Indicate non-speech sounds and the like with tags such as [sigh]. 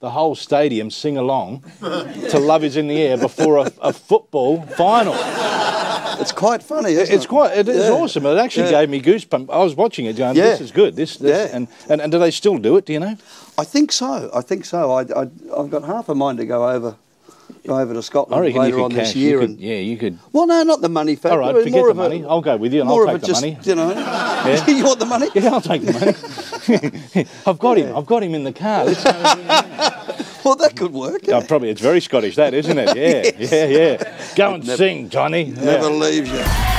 the whole stadium sing along to Love Is in the Air before a, a football final. It's quite funny, isn't It's it? quite, it is Yeah. awesome. It actually Yeah. gave me goosebumps. I was watching it going, Yeah. this is good. This, this Yeah. and, and, and do they still do it, do you know? I think so. I think so. I, I, I've got half a mind to go over, go over to Scotland later on could this year. Could, and, yeah, you could. well, no, not the money factor. All right, forget more the of money. I'll go with you and I'll take the just, money. You know, [laughs] you want the money? Yeah, I'll take the money. [laughs] I've got him. I've got him in the car. [laughs] Well, that could work. Oh, eh? probably it's very Scottish, that isn't it? Yeah, yeah, yeah. Go and never- sing, Johnny. Never Yeah. leaves you.